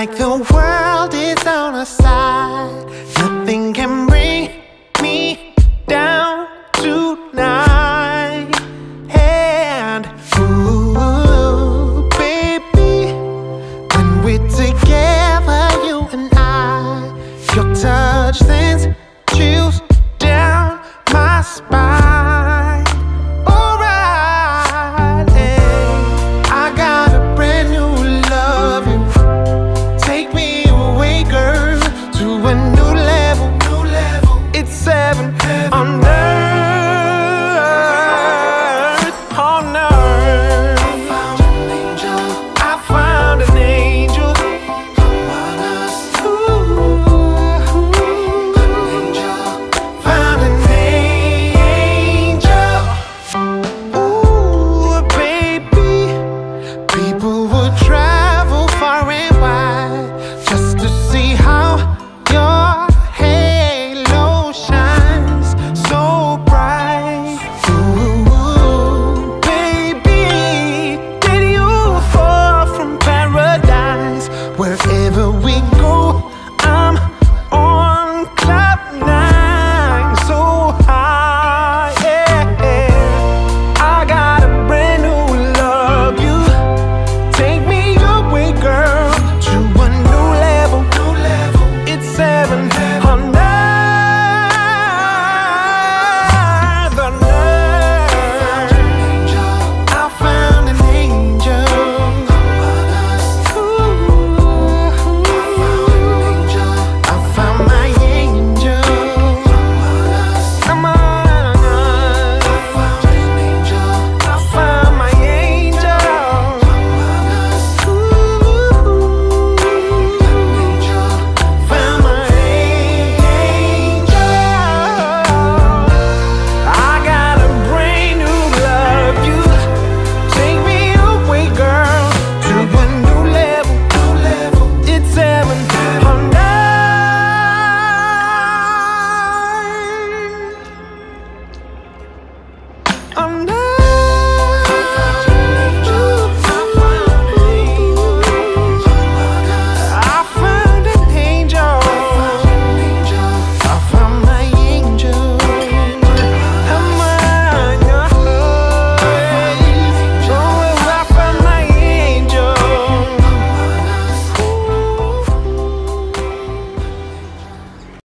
like the world is on our side. Nothing can bring me down tonight. And ooh, baby, when we're together, you and I, your touch sends chills down my spine. it's seven on earth, on earth. wherever we go.